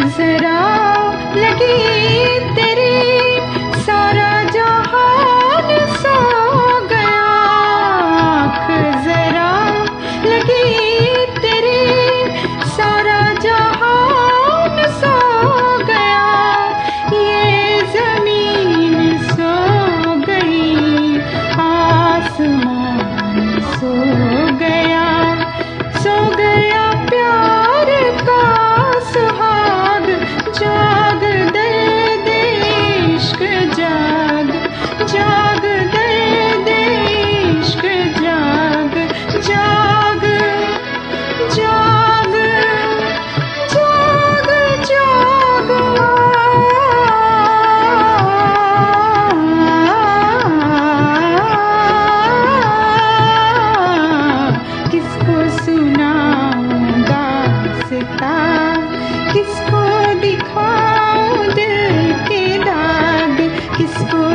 जरा लगी तेरी सारा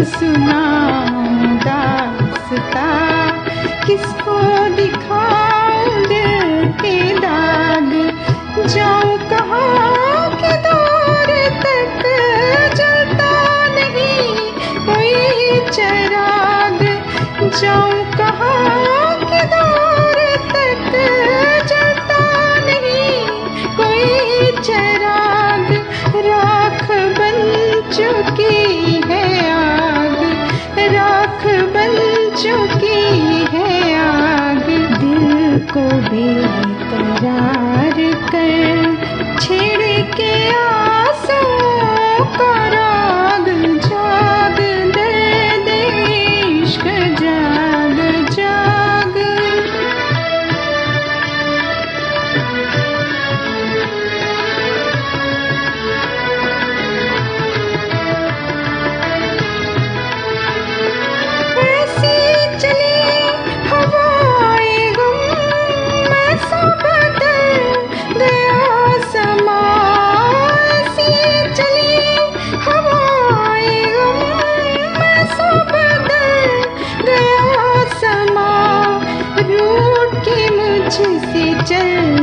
सुनाऊं दास्ता किसको दिखाऊँ दिल के दाग? जाऊँ कहाँ तक? जलता नहीं कोई चराग। जाऊँ कहाँ तक? जलता नहीं कोई चराग। राख बन चुकी है राख बन चुकी है आग। दिल को बेकरार कर छिड़के आसू। चल